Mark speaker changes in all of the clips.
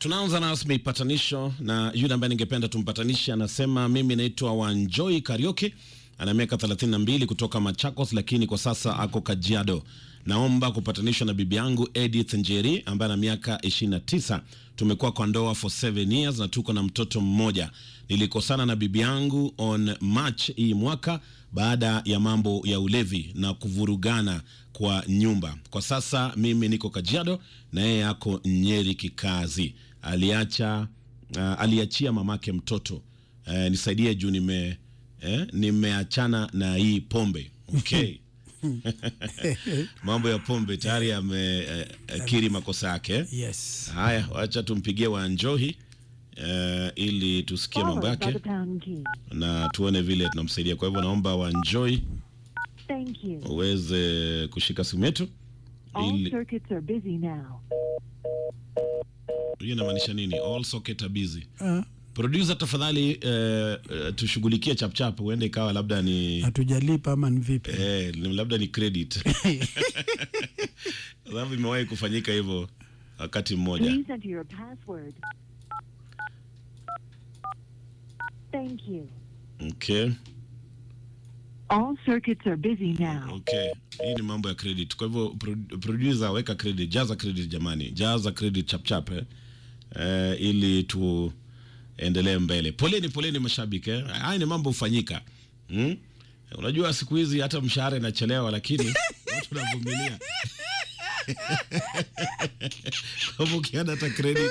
Speaker 1: Tunaanza rasmi patanisho na yule ambaye ningependa tumpatanishe, anasema mimi naitwa Wanjoi Karioke, ana miaka 32 kutoka Machakos, lakini kwa sasa ako Kajiado. Naomba kupatanishwa na bibi yangu Edith Njeri ambaye ana miaka 29. Tumekuwa kwa ndoa for 7 years na tuko na mtoto mmoja. Nilikosana na bibi yangu on March hii mwaka baada ya mambo ya ulevi na kuvurugana kwa nyumba. Kwa sasa mimi niko Kajiado na yeye yako Nyeri kikazi. Aliacha uh, aliachia mamake mtoto. Uh, nisaidie juu nime eh, nimeachana na hii pombe. Okay. Mambo ya pombe tayari amekiri uh, makosa yake.
Speaker 2: Yes.
Speaker 1: Haya, wacha tumpigie Wanjohi uh, ili tusikie mambo yake na tuone vile tunamsaidia. Kwa hivyo naomba
Speaker 3: Thank
Speaker 1: uweze kushika simu yetu
Speaker 3: All
Speaker 1: ili
Speaker 3: circuits are busy
Speaker 1: hiyo inamaanisha nini? All socket are busy.
Speaker 2: Uh.
Speaker 1: Producer tafadhali, uh, uh, tushughulikie chapchap, huenda ikawa labda ni
Speaker 2: hatujalipa ama ni vipi?
Speaker 1: eh, labda ni credit sababu imewahi kufanyika hivyo wakati mmoja.
Speaker 3: Please enter your password. Thank you.
Speaker 1: Okay,
Speaker 3: All circuits are busy now.
Speaker 1: okay, hii ni mambo ya credit. Kwa hivyo producer, weka credit, jaza credit jamani, jaza credit chapchap eh, eh, ili tuendelee mbele. Poleni, poleni mashabiki eh. Haya ni mambo hufanyika hmm? Unajua siku hizi hata mshahara inachelewa, lakini watu wanavumilia. Kwa hivyo ukiona hata credit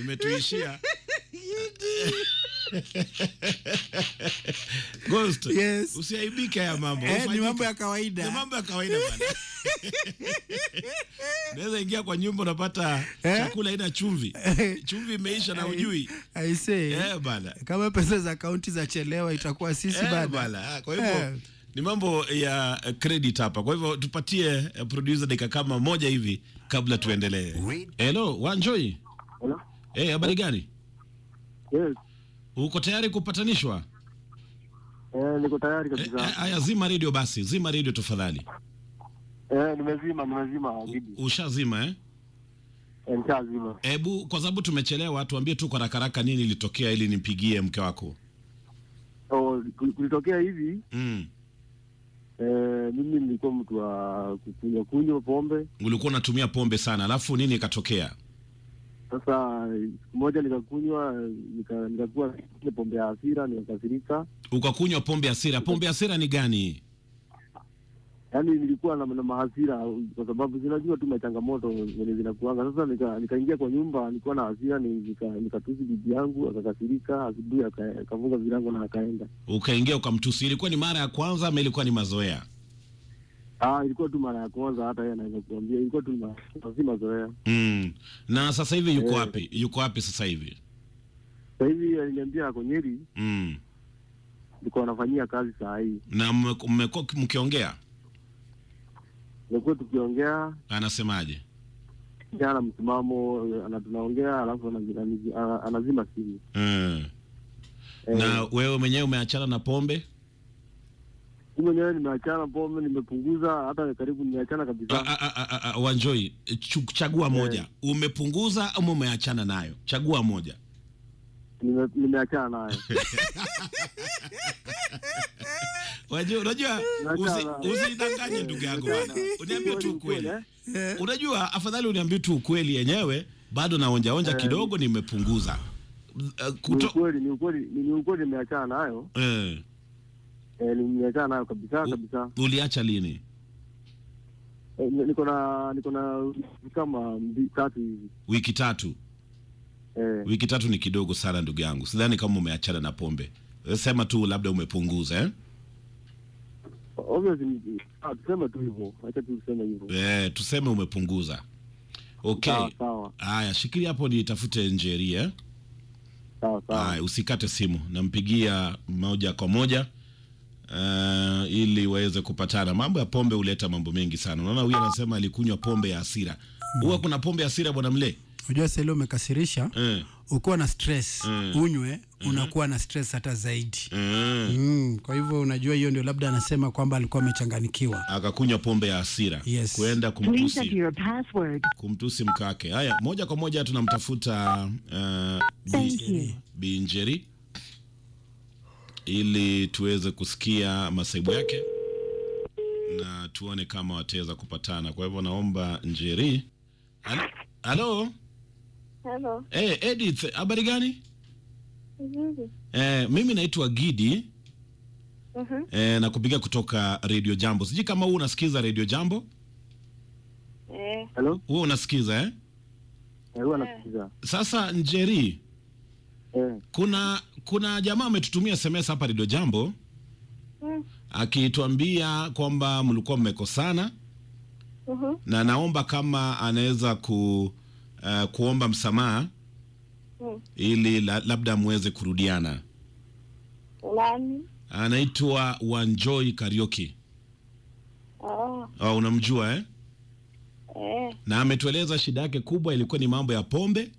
Speaker 1: imetuishia Ghost,
Speaker 2: Yes.
Speaker 1: usiaibike haya mambo.
Speaker 2: Eh, ni mambo ya kawaida.
Speaker 1: Ni mambo ya kawaida bwana. Naweza ingia kwa nyumba unapata
Speaker 2: Eh?
Speaker 1: chakula ina chumvi. Chumvi imeisha na ujui.
Speaker 2: I say,
Speaker 1: Eh bana.
Speaker 2: kama pesa za kaunti za chelewa itakuwa sisi
Speaker 1: Eh
Speaker 2: bana.
Speaker 1: bana. Ah, Kwa hivyo
Speaker 2: Eh.
Speaker 1: ni mambo ya eh, credit hapa. Kwa hivyo tupatie eh, producer dakika kama moja hivi kabla tuendelee. Hello, Wanjoi.
Speaker 4: Hello?
Speaker 1: Eh, hey, habari gani?
Speaker 4: Yes.
Speaker 1: Uko tayari kupatanishwa?
Speaker 4: Eh, niko tayari
Speaker 1: Eh,
Speaker 4: kabisa.
Speaker 1: eh, e, zima radio basi, zima radio tafadhali.
Speaker 4: Eh, nimezima, nimezima.
Speaker 1: Ushazima eh?
Speaker 4: Eh, nishazima.
Speaker 1: Hebu kwa sababu tumechelewa, tuambie tu kwa haraka haraka nini ilitokea ili nimpigie mke wako.
Speaker 4: Oh, kulitokea hivi
Speaker 1: Mm.
Speaker 4: eh, mimi nilikuwa mtu wa kukunywa kunywa pombe.
Speaker 1: Ulikuwa unatumia pombe sana, alafu nini ikatokea?
Speaker 4: Sasa siku moja nikakunywa nikakua nikakuwa ile pombe ya asira nikakasirika.
Speaker 1: Ukakunywa pombe ya asira Pombe ya hasira ni gani?
Speaker 4: Yaani nilikuwa na, na mahasira kwa sababu zinajua tu machangamoto zenye zinakuanga. Sasa nikaingia nika- kwa nyumba nilikuwa na hasira, nikatusi nika- bibi yangu, akakasirika, asubuhi akavunga virango vilango na akaenda.
Speaker 1: Ukaingia ukamtusi. Ilikuwa ni mara ya kwanza ama ilikuwa ni mazoea?
Speaker 4: Ah, ilikuwa tu mara ya kwanza, hata yeye anaweza kuambia ilikuwa tu ma- si zoea.
Speaker 1: Mm. Na sasa hivi yuko wapi?
Speaker 4: Eh.
Speaker 1: wapi? Yuko wapi sasa hivi?
Speaker 4: Sasa hivi aliniambia ako Nyeri,
Speaker 1: Mm.
Speaker 4: ndiko anafanyia kazi saa hii.
Speaker 1: Na mmekuwa mkiongea?
Speaker 4: Nilikuwa tukiongea
Speaker 1: Anasemaje?
Speaker 4: jana, msimamo ana tunaongea, alafu anazima simu
Speaker 1: Mm.
Speaker 4: Eh,
Speaker 1: Na wewe mwenyewe umeachana na pombe?
Speaker 4: Mimi mwenyewe nimeachana pombe, nimepunguza, hata karibu nimeachana kabisa.
Speaker 1: a- a- a- a- Wanjoi, chagua moja. Umepunguza ama umeachana nayo? Chagua moja.
Speaker 4: Nime- Nimeachana nayo.
Speaker 1: Wajua, unajua
Speaker 4: Unajua,
Speaker 1: usidanganye ndugu yangu bwana. Uniambie tu ukweli.
Speaker 4: eh?
Speaker 1: Unajua afadhali uniambie tu ukweli yenyewe, bado naonja onja kidogo nimepunguza.
Speaker 4: Ni ukweli, ni ukweli, ni ukweli, nimeachana nayo
Speaker 1: eh,
Speaker 4: eh, nimeachana nayo kabisa kabisa.
Speaker 1: uliacha lini?
Speaker 4: Eh, niko na niko na kama mbi- tatu hivi
Speaker 1: Wiki tatu.
Speaker 4: eh.
Speaker 1: Wiki tatu ni kidogo sana ndugu yangu. Sidhani kama umeachana na pombe. Sema tu labda umepunguza eh?
Speaker 4: Obviously, ah, tuseme tu hivyo, acha tu tuseme hivyo.
Speaker 1: Eh, tuseme umepunguza. Okay.
Speaker 4: Sawa sawa
Speaker 1: Haya, shikilia hapo nitafute njeri eh?
Speaker 4: sawa sawa.
Speaker 1: Haya, usikate simu, nampigia moja kwa moja uh, ili waweze kupatana. Mambo ya pombe huleta mambo mengi sana. Unaona, huyu anasema alikunywa pombe ya hasira. Huwa kuna pombe ya hasira bwana mle
Speaker 2: unajua sasa ile umekasirisha
Speaker 1: eh.
Speaker 2: ukiwa na stress
Speaker 1: Mm.
Speaker 2: unywe unakuwa na stress hata zaidi
Speaker 1: Mm.
Speaker 2: mm. kwa hivyo unajua hiyo ndio labda anasema kwamba alikuwa amechanganikiwa
Speaker 1: akakunywa pombe ya hasira
Speaker 2: Yes.
Speaker 1: kwenda kumtusi kumtusi mkake haya moja kwa moja tunamtafuta uh,
Speaker 3: Thank you.
Speaker 1: binjeri ili tuweze kusikia masaibu yake na tuone kama wataweza kupatana kwa hivyo naomba njeri Halo- halo
Speaker 5: Hello.
Speaker 1: hey, edith habari gani eh, mimi naitwa gidi
Speaker 5: Mhm.
Speaker 1: eh, na kupiga kutoka radio jambo sijui kama wewe unasikiza radio jambo
Speaker 5: Eh,
Speaker 4: Hello?
Speaker 1: Wewe unasikiza eh?
Speaker 4: Eh, wewe unasikiza.
Speaker 1: sasa njeri
Speaker 4: Eh,
Speaker 1: kuna kuna jamaa ametutumia sms hapa radio jambo
Speaker 5: mm,
Speaker 1: akituambia kwamba mlikuwa mmekosana
Speaker 5: mm -hmm.
Speaker 1: na naomba kama anaweza ku uh, kuomba msamaha
Speaker 5: Mm.
Speaker 1: ili la, labda muweze kurudiana
Speaker 5: Nani?
Speaker 1: anaitwa Wanjoy karioki
Speaker 5: Oh,
Speaker 1: oh, unamjua eh?
Speaker 5: eh.
Speaker 1: na ametueleza shida yake kubwa ilikuwa ni mambo ya pombe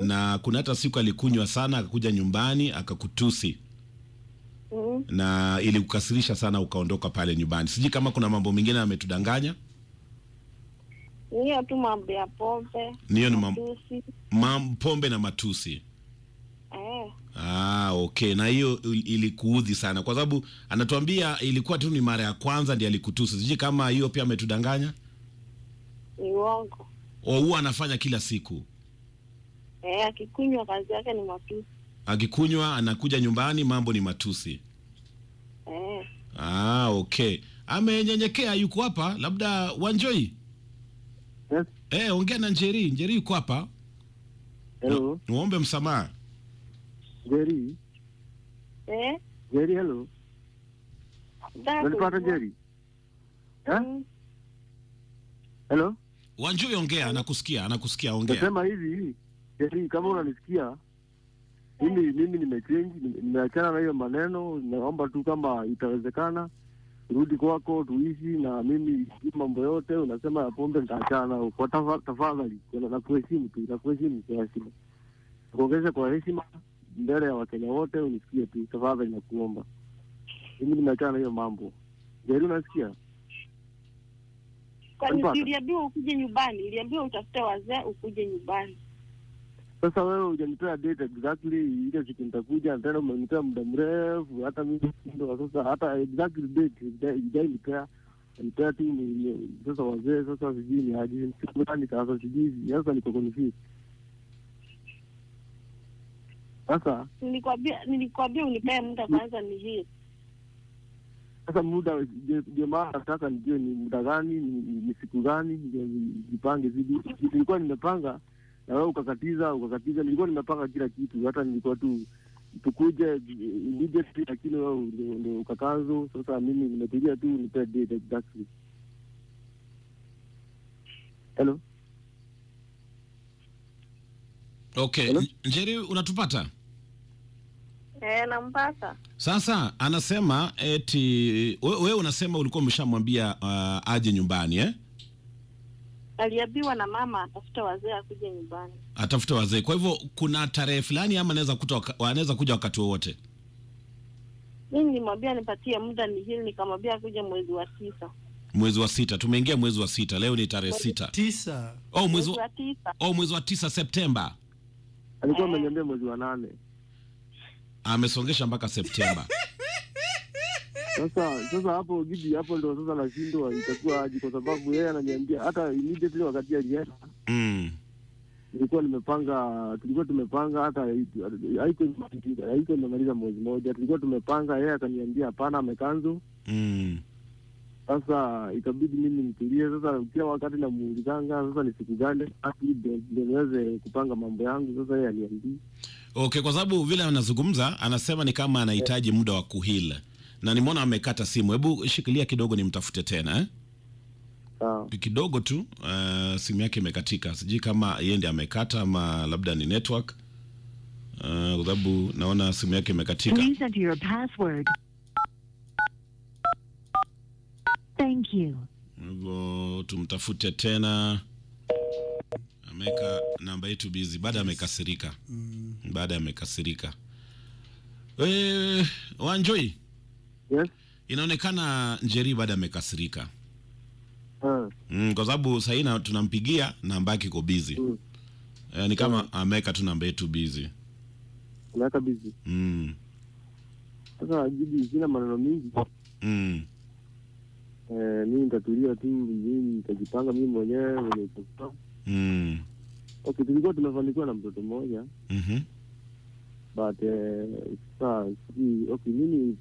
Speaker 1: na kuna hata siku alikunywa sana akakuja nyumbani akakutusi.
Speaker 5: Mm.
Speaker 1: na ilikukasirisha sana ukaondoka pale nyumbani. Sijui kama kuna mambo mengine ametudanganya?
Speaker 5: Niyo tu mambo ya pombe.
Speaker 1: niyo ni mambo
Speaker 5: matusi.
Speaker 1: mam, pombe na matusi.
Speaker 5: Eh,
Speaker 1: ah, okay. Na hiyo ilikuudhi sana kwa sababu anatuambia ilikuwa tu ni mara ya kwanza ndiye alikutusi. Sijui kama hiyo pia ametudanganya?
Speaker 5: Ni uongo.
Speaker 1: Huwa anafanya kila siku
Speaker 5: Eh, akikunywa kazi yake ni matusi.
Speaker 1: akikunywa anakuja nyumbani mambo ni matusi
Speaker 5: Eh,
Speaker 1: ah, okay amenyenyekea yuko hapa labda wanjoi
Speaker 4: yes.
Speaker 1: eh, ongea na njeri njeri yuko hapa
Speaker 4: Hello?
Speaker 1: niwaombe msamaha
Speaker 4: Njeri.
Speaker 5: eh.
Speaker 4: Njeri, hello? Unanipata
Speaker 5: Njeri?
Speaker 4: Jerry? Eh?
Speaker 5: Mm.
Speaker 4: Hello?
Speaker 1: wanjoi ongea anakusikia anakusikia ongea
Speaker 4: Nasema hivi hivi, Jerry, kama unanisikia mimi mimi nimechange, nime- nimeachana na hiyo maneno. Naomba tu kama itawezekana rudi kwako tuishi na mimi. Mambo yote unasema ya pombe nitaachana kwa tafadhali, nakuheshimu tu, nakuheshimu kwa heshima, kuongeza kwa heshima mbele ya Wakenya wote, unisikie tu tafadhali, nakuomba. Mimi nimeachana na hiyo mambo. Jerry, unasikia?
Speaker 5: Kwani uliambiwa ukuje nyumbani? Uliambiwa utafute wazee ukuje nyumbani.
Speaker 4: Sasa wewe hujanipea date exactly ile siku nitakuja, tena umenipea muda mrefu, hata mimi ndo sasa hata exactly date hujainipea nipea tu ni- sasa wazee sasa sijui ni aje siku gani sasa sijui sasa niko confused. Sasa
Speaker 5: Nilikwambia nilikwambia unipee muda kwanza ni hii.
Speaker 4: sasa muda ndio- anataka maana nataka nijue ni muda gani ni, ni, ni siku gani ndio nijipange zidi. Nilikuwa nimepanga na wewe ukakatiza ukakatiza, nilikuwa nimepanga kila kitu, hata nilikuwa tu tukuje immediately, lakini wewe ndio ukakazo. Sasa mimi nimetulia tu, nipe date exactly. Hello,
Speaker 1: okay
Speaker 4: Hello?
Speaker 1: Njeri unatupata
Speaker 5: E, nampata.
Speaker 1: sasa anasema eti we- wewe unasema ulikuwa umeshamwambia uh, aje nyumbani eh?
Speaker 5: Aliambiwa na mama atafuta wazee akuje nyumbani.
Speaker 1: atafuta wazee kwa hivyo kuna tarehe fulani ama anaweza kuta anaweza kuja wakati wowote
Speaker 5: Mimi nilimwambia nipatie muda ni hili, nikamwambia akuje mwezi wa tisa.
Speaker 1: mwezi wa sita tumeingia mwezi wa sita leo ni tarehe sita
Speaker 2: tisa
Speaker 1: oh, mwezi
Speaker 5: Mwezi
Speaker 1: wa,
Speaker 5: wa tisa.
Speaker 1: oh, mwezi wa tisa septemba
Speaker 4: alikuwa
Speaker 5: Eh.
Speaker 4: ameniambia mwezi wa nane.
Speaker 1: amesongesha mpaka septemba
Speaker 4: Sasa sasa hapo gidi hapo ndo sasa nashindwa itakuwa aje, kwa sababu yeye ananiambia hata immediately wakati alienda
Speaker 1: mm.
Speaker 4: nilikuwa nimepanga, tulikuwa tumepanga hata haiko imemaliza mwezi moja, tulikuwa tumepanga, yeye akaniambia hapana, amekanzu
Speaker 1: Mm.
Speaker 4: Sasa ikabidi mimi nitulie. Sasa kila wakati namuulizanga, sasa ni siku gani ndio niweze kupanga mambo yangu. Sasa yeye aniambii
Speaker 1: okay kwa sababu vile anazungumza anasema ni kama anahitaji muda wa kuhil na nimeona amekata simu. Hebu shikilia kidogo nimtafute tena eh?
Speaker 4: sawa.
Speaker 1: kidogo tu uh, simu yake imekatika. Sijui kama yeye ndiye amekata ama labda ni network. Uh, kwa sababu naona simu yake imekatika.
Speaker 3: Please enter your password. Thank you.
Speaker 1: hivyo tumtafute tena. Ameweka namba yetu busy. Baada amekasirika. Baada amekasirika. Eh, wanjoi
Speaker 4: Yes.
Speaker 1: inaonekana njeri baada amekasirika
Speaker 4: mm.
Speaker 1: mm, kwa sababu sahii na- tunampigia namba yake iko busy
Speaker 4: Mm.
Speaker 1: E, ni kama ameweka tu namba yetu busy
Speaker 4: ameweka busy.
Speaker 1: mm.
Speaker 4: Sasa ajibu sina maneno mingi.
Speaker 1: Mm.
Speaker 4: Eh, mimi nitatulia tu, mimi nitajipanga mimi mwenyewe mwenye.
Speaker 1: Mm.
Speaker 4: Okay, tulikuwa tumefanikiwa na mtoto mmoja
Speaker 1: Mhm.
Speaker 4: But eh, sijui okay, mimi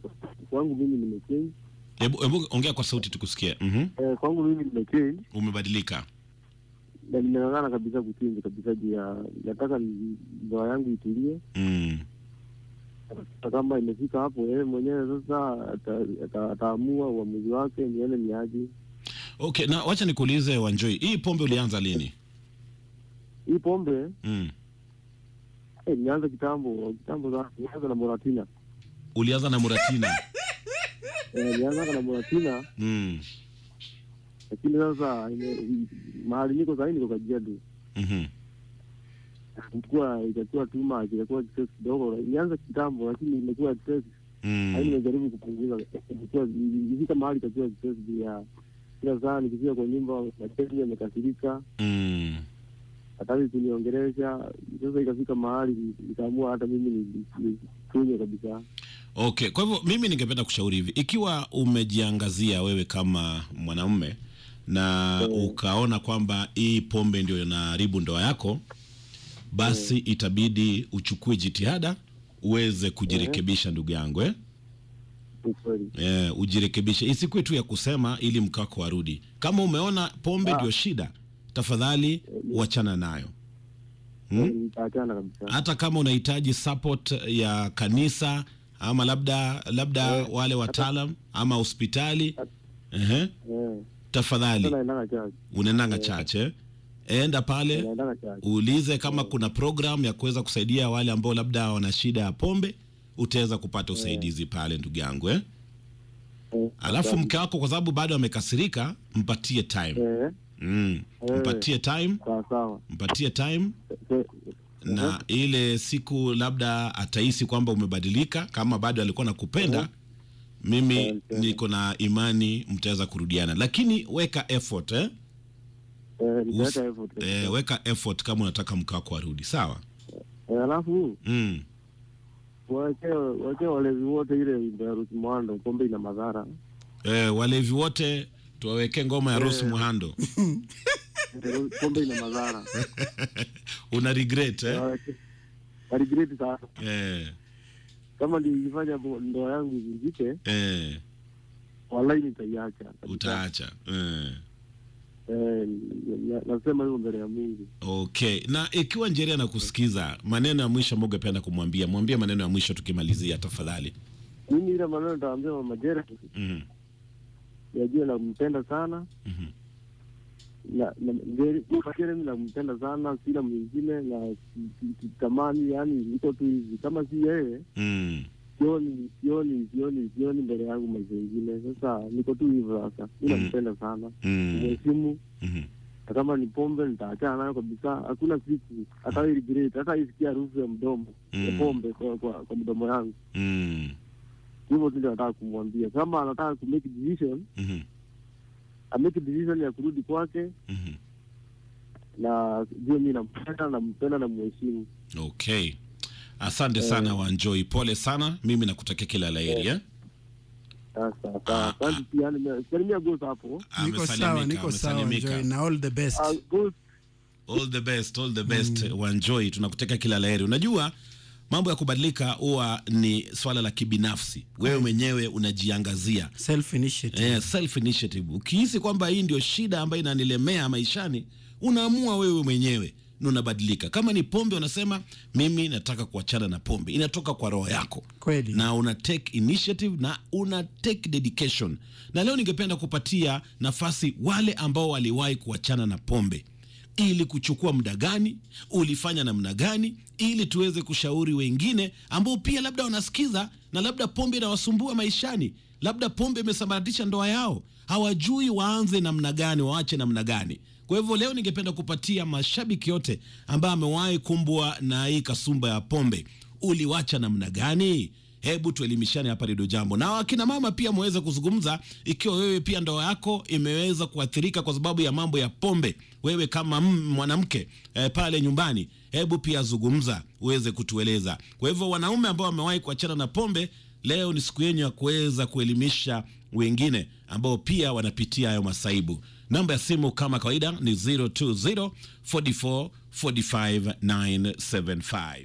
Speaker 4: kwangu mimi nimechange.
Speaker 1: Hebu hebu ongea kwa sauti tukusikie. Mhm.
Speaker 4: Eh, kwangu mimi nimechange
Speaker 1: Umebadilika.
Speaker 4: na nimeng'ang'ana kabisa kuchange kabisa juu ya nataka ndoa yangu itulie.
Speaker 1: Mm.
Speaker 4: Kama imefika hapo yeye mwenyewe sasa ata- ata- ataamua uamuzi wake, niene ni aje.
Speaker 1: Okay, na wacha nikuulize Wanjoi, hii pombe ulianza lini?
Speaker 4: Hii pombe
Speaker 1: Mm.
Speaker 4: Eh, nianza kitambo kitambo za nianza na Moratina
Speaker 1: Ulianza na Muratina.
Speaker 4: eh, nianza na Moratina,
Speaker 1: Mm.
Speaker 4: lakini sasa mahali niko sasa niko Kajiado,
Speaker 1: Mhm.
Speaker 4: kuwa itakuwa tu maji, itakuwa stress kidogo. Nianza kitambo, lakini imekuwa stress. Mm.
Speaker 1: Mm.
Speaker 4: nimejaribu kupunguza, ilikuwa ikifika mahali itakuwa stress ya kila saa nikifika kwa nyumba mapenzi yamekasirika,
Speaker 1: Mm.
Speaker 4: Hataki kuniongelesha. Sasa ikafika mahali nikaamua hata mimi ni- ni- kabisa.
Speaker 1: Okay, kwa hivyo mimi ningependa kushauri hivi, ikiwa umejiangazia wewe kama mwanamume na yeah, ukaona kwamba hii pombe ndio inaharibu ndoa yako, basi yeah, itabidi uchukue jitihada uweze kujirekebisha, ndugu yangu eh?
Speaker 4: Yeah.
Speaker 1: Eh, ujirekebishe, isikuwe tu ya kusema ili mkako warudi. Kama umeona pombe ndio shida, tafadhali wachana nayo. Hmm? Hata kama unahitaji support ya kanisa ama labda labda
Speaker 4: yeah,
Speaker 1: wale wataalam ama hospitali uh
Speaker 4: -huh. yeah. tafadhali
Speaker 1: unaendanga chache enda pale uulize kama kuna program ya kuweza kusaidia wale ambao labda wana shida ya pombe utaweza kupata usaidizi pale ndugu yangu eh?
Speaker 4: Eh,
Speaker 1: alafu mke wako kwa sababu bado amekasirika mpatie time
Speaker 4: Eh,
Speaker 1: mm.
Speaker 4: Hey,
Speaker 1: mpatie time
Speaker 4: sawa sawa.
Speaker 1: mpatie time
Speaker 4: Eh,
Speaker 1: na ile siku labda atahisi kwamba umebadilika, kama bado alikuwa nakupenda, mimi
Speaker 4: Eh, eh.
Speaker 1: niko na imani mtaweza kurudiana, lakini weka effort eh?
Speaker 4: eh, effort.
Speaker 1: Eh, weka effort kama unataka mkaa arudi, sawa
Speaker 4: Eh, alafu
Speaker 1: mm.
Speaker 4: wache walevi wote ile Mwando, pombe ina madhara.
Speaker 1: Eh, walevi wote tuwaweke ngoma ya Rose Muhando.
Speaker 4: Pombe ina madhara.
Speaker 1: Una regret eh?
Speaker 4: Na regret sana.
Speaker 1: Eh,
Speaker 4: Kama nilifanya ndoa yangu ivunjike,
Speaker 1: eh,
Speaker 4: wallahi nitaiacha.
Speaker 1: utaacha eh.
Speaker 4: Eh, na- nasema hiyo mbele ya Mungu.
Speaker 1: Okay, na ikiwa Njeri anakusikiza, maneno ya mwisho ambayo ungependa kumwambia, mwambie maneno ya mwisho tukimalizia, tafadhali.
Speaker 4: Mimi ile maneno nitaambia mama Jera,
Speaker 1: mm.
Speaker 4: Yajue nampenda sana
Speaker 1: Mhm.
Speaker 4: Jera mimi nampenda sana, sina mwingine na si- yani iko tu hivi, kama si yeye
Speaker 1: Mm.
Speaker 4: sioni sioni sioni sioni mbele yangu maisha ingine. Sasa niko tu hivyo sasa, mi
Speaker 1: Mm.
Speaker 4: nampenda sana,
Speaker 1: Mm.
Speaker 4: mheshimu
Speaker 1: Mhm.
Speaker 4: na kama ni pombe nitaachana nayo kabisa. Hakuna siku hata regret, hata isikia harufu ya mdomo ya
Speaker 1: Mm.
Speaker 4: pombe kwa, kwa, kwa mdomo yangu.
Speaker 1: Mm.
Speaker 4: Hivyo tu ndio nataka kumwambia, kama anataka ku make decision,
Speaker 1: Mhm.
Speaker 4: a make decision ya kurudi kwake,
Speaker 1: Mhm.
Speaker 4: na jue mi nampenda, nampenda na mheshimu.
Speaker 1: Okay, asante sana Wanjoi, pole sana. Mimi nakutakia kila la heri eh?
Speaker 4: Sasa
Speaker 1: Ah,
Speaker 4: sawa, asante pia, nime- salimia Ghost hapo.
Speaker 2: niko sawa niko sawa na all the best
Speaker 4: Ah,
Speaker 1: All the best, all the best Wanjoi, tunakuteka kila la heri. Unajua mambo ya kubadilika huwa ni swala la kibinafsi, wewe mwenyewe unajiangazia.
Speaker 2: Self initiative.
Speaker 1: Eh, self initiative. Ukihisi kwamba hii ndio shida ambayo inanilemea maishani, unaamua wewe mwenyewe na unabadilika. Kama ni pombe, unasema mimi nataka kuachana na pombe, inatoka kwa roho yako.
Speaker 2: Kweli.
Speaker 1: Na una take initiative na una take dedication. Na leo ningependa kupatia nafasi wale ambao waliwahi kuachana na pombe, ili kuchukua muda gani, ulifanya namna gani, ili tuweze kushauri wengine ambao pia labda wanasikiza na labda pombe inawasumbua maishani, labda pombe imesambaratisha ndoa yao, hawajui waanze namna gani, waache namna gani. Kwa hivyo leo ningependa kupatia mashabiki yote ambaye amewahi kumbwa na hii kasumba ya pombe, uliwacha namna gani? Hebu tuelimishane hapa Redio Jambo, na wakina mama pia mweze kuzungumza, ikiwa wewe pia ndoa yako imeweza kuathirika kwa sababu ya mambo ya pombe, wewe kama mwanamke eh, pale nyumbani, hebu pia zungumza uweze kutueleza. Kwa hivyo wanaume ambao wamewahi kuachana na pombe, leo ni siku yenu ya kuweza kuelimisha wengine ambao pia wanapitia hayo masaibu. Namba ya simu kama kawaida ni 020 44 45 975.